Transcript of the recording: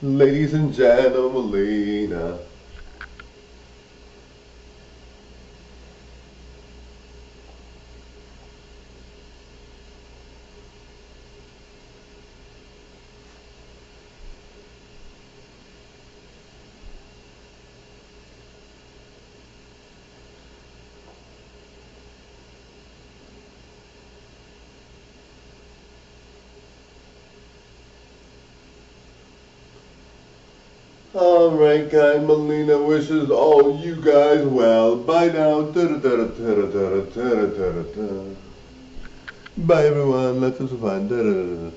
Ladies and gentlemen, Melina. Alright guys, Melina wishes all you guys well. Bye now. Bye everyone. Have some fun.